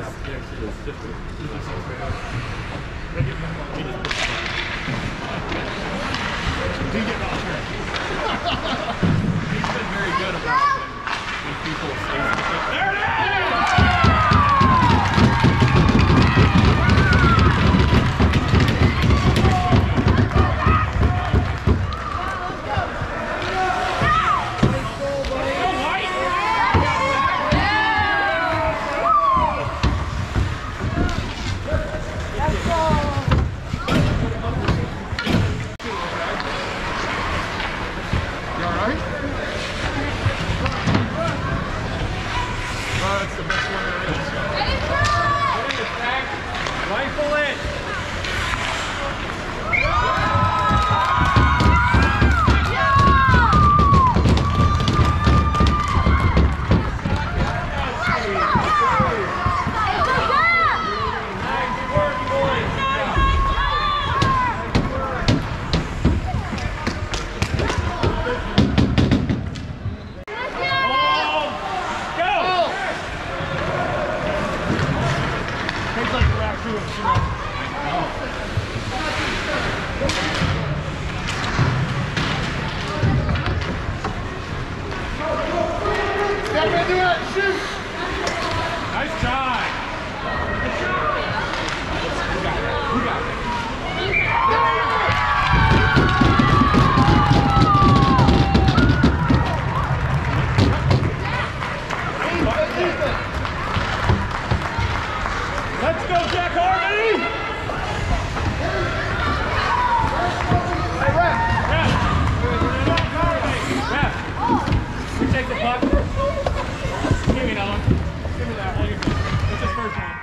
just, they're just different. Nice job! Give me that one. Give me that. It's his first one.